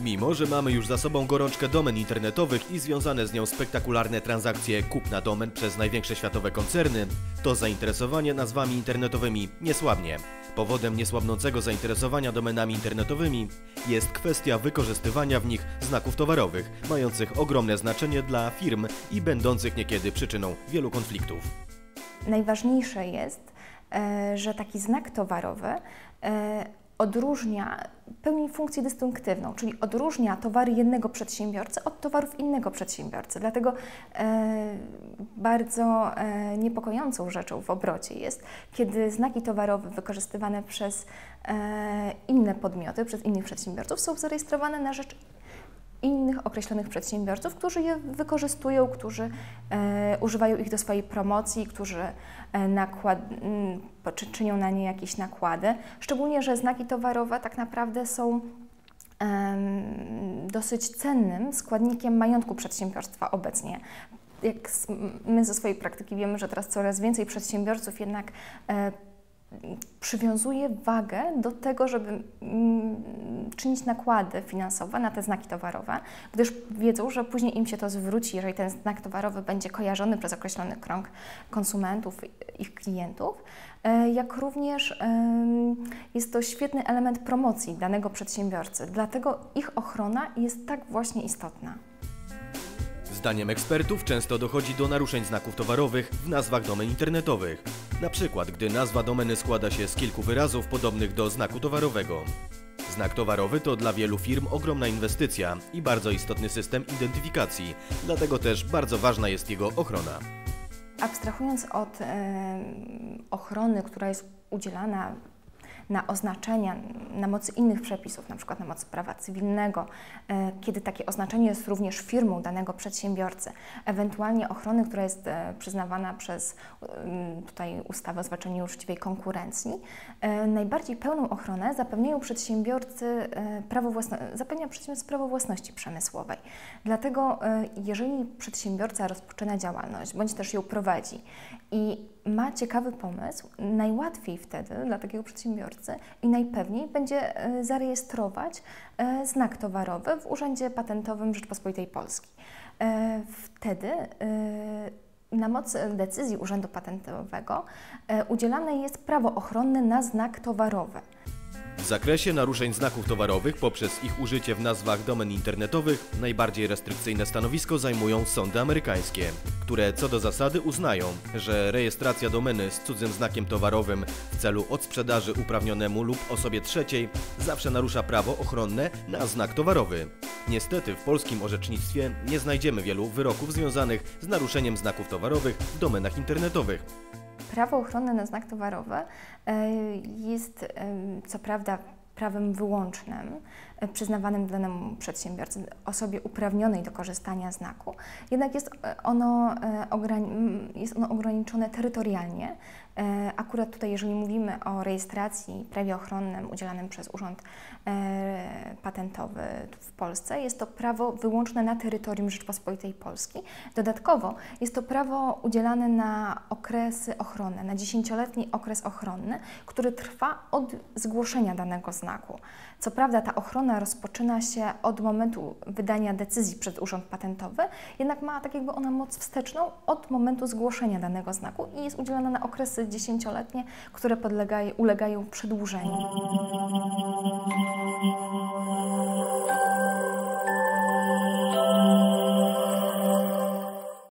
Mimo, że mamy już za sobą gorączkę domen internetowych i związane z nią spektakularne transakcje kupna domen przez największe światowe koncerny, to zainteresowanie nazwami internetowymi nie słabnie. Powodem niesłabnącego zainteresowania domenami internetowymi jest kwestia wykorzystywania w nich znaków towarowych, mających ogromne znaczenie dla firm i będących niekiedy przyczyną wielu konfliktów. Najważniejsze jest, e, że taki znak towarowy e, odróżnia, pełni funkcję dystynktywną, czyli odróżnia towary jednego przedsiębiorcy od towarów innego przedsiębiorcy. Dlatego e, bardzo niepokojącą rzeczą w obrocie jest, kiedy znaki towarowe wykorzystywane przez inne podmioty, przez innych przedsiębiorców są zarejestrowane na rzecz innych określonych przedsiębiorców, którzy je wykorzystują, którzy e, używają ich do swojej promocji, którzy e, nakład, m, czy, czynią na nie jakieś nakłady. Szczególnie, że znaki towarowe tak naprawdę są em, dosyć cennym składnikiem majątku przedsiębiorstwa obecnie. Jak my ze swojej praktyki wiemy, że teraz coraz więcej przedsiębiorców jednak e, przywiązuje wagę do tego, żeby mm, czynić nakłady finansowe na te znaki towarowe, gdyż wiedzą, że później im się to zwróci, jeżeli ten znak towarowy będzie kojarzony przez określony krąg konsumentów, ich klientów, e, jak również jest to świetny element promocji danego przedsiębiorcy. Dlatego ich ochrona jest tak właśnie istotna. Zdaniem ekspertów często dochodzi do naruszeń znaków towarowych w nazwach domen internetowych. Na przykład, gdy nazwa domeny składa się z kilku wyrazów podobnych do znaku towarowego. Znak towarowy to dla wielu firm ogromna inwestycja i bardzo istotny system identyfikacji, dlatego też bardzo ważna jest jego ochrona. Abstrahując od em, ochrony, która jest udzielana na oznaczenia na mocy innych przepisów, na przykład na mocy prawa cywilnego, e, kiedy takie oznaczenie jest również firmą danego przedsiębiorcy, ewentualnie ochrony, która jest e, przyznawana przez tutaj ustawę o zwalczaniu nieuczciwej konkurencji, e, najbardziej pełną ochronę zapewniają przedsiębiorcy prawo własno, zapewnia przedsiębiorcy prawo własności przemysłowej. Dlatego jeżeli przedsiębiorca rozpoczyna działalność, bądź też ją prowadzi i ma ciekawy pomysł, najłatwiej wtedy dla takiego przedsiębiorcy i najpewniej będzie e, zarejestrować e, znak towarowy w Urzędzie Patentowym Rzeczpospolitej Polskiej. E, Wtedy na mocy decyzji Urzędu Patentowego udzielane jest prawo ochronne na znak towarowy. Zakresie naruszeń znaków towarowych poprzez ich użycie w nazwach domen internetowych najbardziej restrykcyjne stanowisko zajmują sądy amerykańskie, które co do zasady uznają, że rejestracja domeny z cudzym znakiem towarowym w celu odsprzedaży uprawnionemu lub osobie trzeciej zawsze narusza prawo ochronne na znak towarowy. Niestety w polskim orzecznictwie nie znajdziemy wielu wyroków związanych z naruszeniem znaków towarowych w domenach internetowych. Prawo ochronne na znak towarowy e, jest e, co prawda prawem wyłącznym, e, przyznawanym danemu przedsiębiorcy, osobie uprawnionej do korzystania znaku, jednak jest ono, jest ono ograniczone terytorialnie. E, Akurat tutaj, jeżeli mówimy o rejestracji, prawie ochronnym udzielanym przez Urząd e, Patentowy w Polsce, jest to prawo wyłączne na terytorium Rzeczpospolitej Polskiej. Dodatkowo jest to prawo udzielane na okresy ochronne, na dziesięcioletni okres ochronny, który trwa od zgłoszenia danego znaku. Co prawda ta ochrona rozpoczyna się od momentu wydania decyzji przez Urząd Patentowy, jednak ma tak jakby ona moc wsteczną od momentu zgłoszenia danego znaku i jest udzielana na okresy dziesięcioletnie, które podlegają, ulegają przedłużeniu.